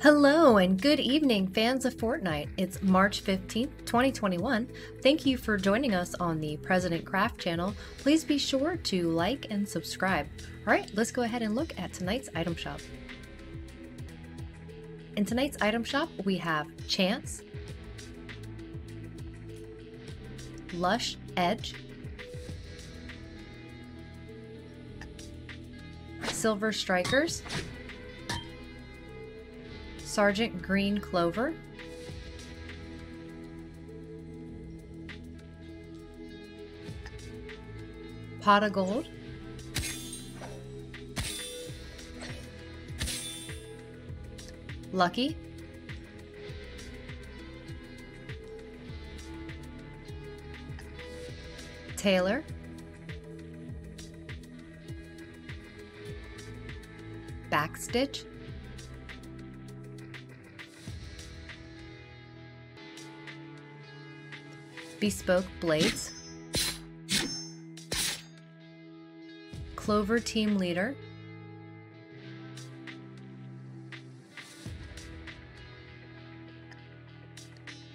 Hello and good evening, fans of Fortnite. It's March 15th, 2021. Thank you for joining us on the President Craft channel. Please be sure to like and subscribe. All right, let's go ahead and look at tonight's item shop. In tonight's item shop, we have Chance, Lush Edge, Silver Strikers, Sergeant Green Clover. Pot of Gold. Lucky. Tailor. Backstitch. Bespoke Blades, Clover Team Leader,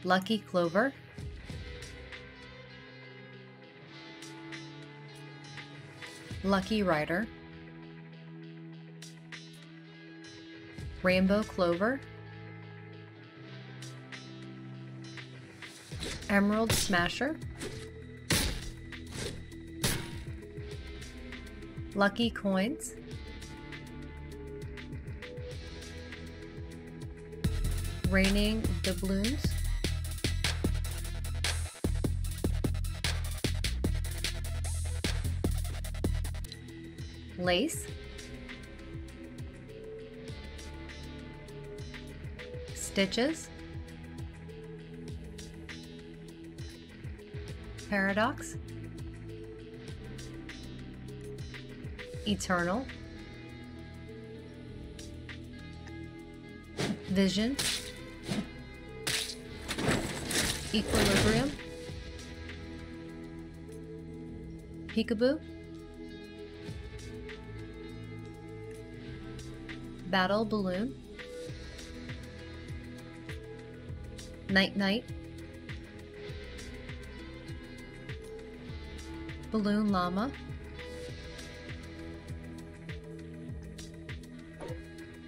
Lucky Clover, Lucky Rider, Rainbow Clover, Emerald Smasher, Lucky Coins, Raining Doubloons, Lace, Stitches, Paradox, Eternal, Vision, Equilibrium, Peekaboo, Battle Balloon, Night Night, Balloon Llama,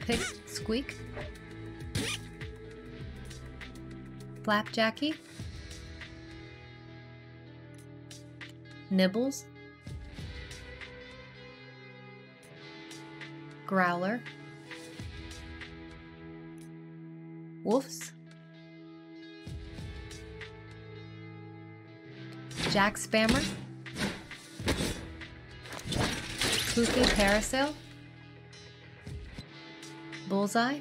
Pick Squeak, Flapjackie, Nibbles, Growler, Wolves, Jack Spammer, Spooky Parasail, Bullseye,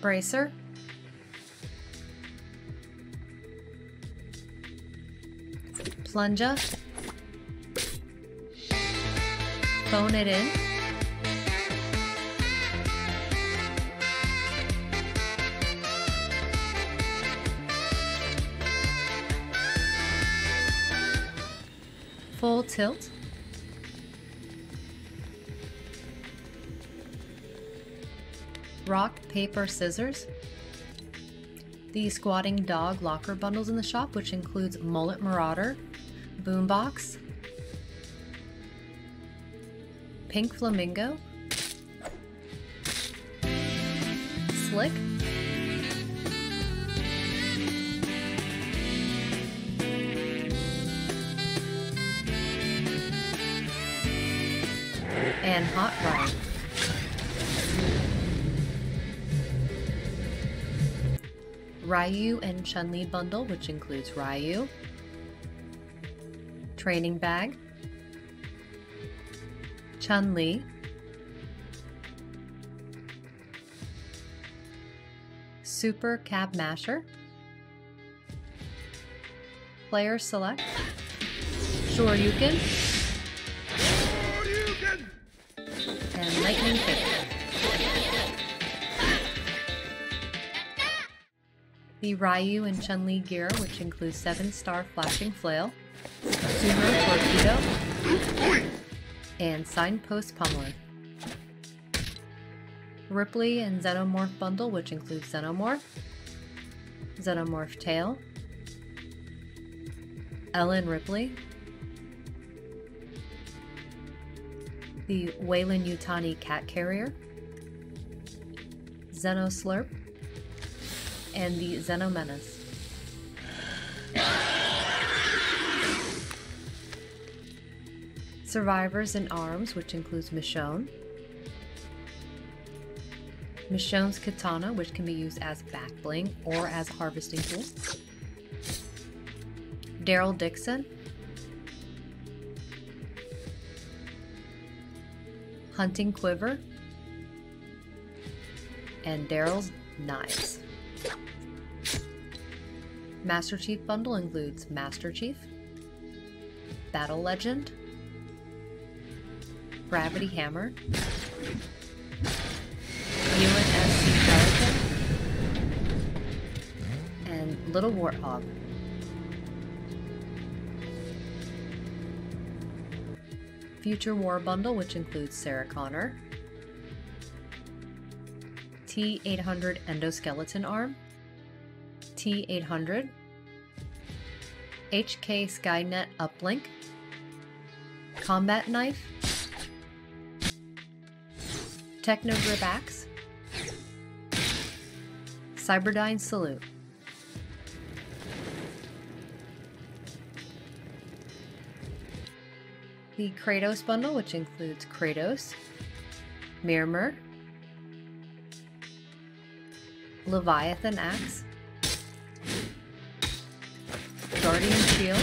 Bracer, Plunger, Phone It In, Full Tilt, Rock, Paper, Scissors, the Squatting Dog locker bundles in the shop, which includes Mullet Marauder, Boombox, Pink Flamingo, Slick, and Hot Rod. Ryu and Chun-Li bundle, which includes Ryu, training bag, Chun-Li, Super Cab Masher, Player Select, Shoryuken, and Lightning Kick. The Ryu and Chun-Li gear, which includes 7-star Flashing Flail, Sumo Torpedo, and Signpost Pummeler. Ripley and Xenomorph bundle, which includes Xenomorph, Xenomorph Tail, Ellen Ripley, the Weyland-Yutani Cat Carrier, Xenoslurp, and the Xenomenace. Survivors in Arms, which includes Michonne, Michonne's Katana, which can be used as back bling or as a harvesting tool, Daryl Dixon, Hunting Quiver, and Daryl's Knives. Master Chief bundle includes Master Chief, Battle Legend, Gravity Hammer, UNSC Pelican, and Little Warthog. Future War Bundle, which includes Sarah Connor, T-800 Endoskeleton Arm, T-800, HK Skynet Uplink, Combat Knife, Technogrip Axe, Cyberdyne Salute. The Kratos bundle, which includes Kratos, Mimir, Leviathan Axe, Guardian Shield,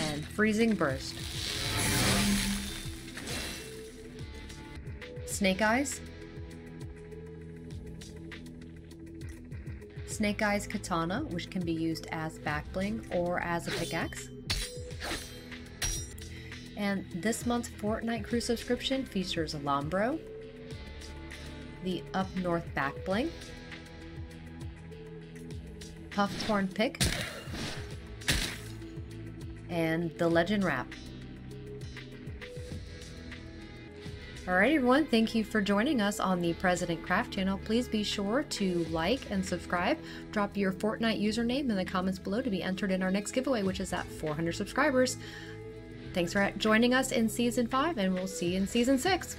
and Freezing Burst. Snake Eyes, Snake Eyes Katana, which can be used as back bling or as a pickaxe. And this month's Fortnite Crew subscription features Lombro, the Up North back bling, Puff-Torn Pick, and the Legend Wrap. Alright everyone, thank you for joining us on the President Craft channel. Please be sure to like and subscribe. Drop your Fortnite username in the comments below to be entered in our next giveaway, which is at 400 subscribers. Thanks for joining us in Season 5, and we'll see you in Season 6.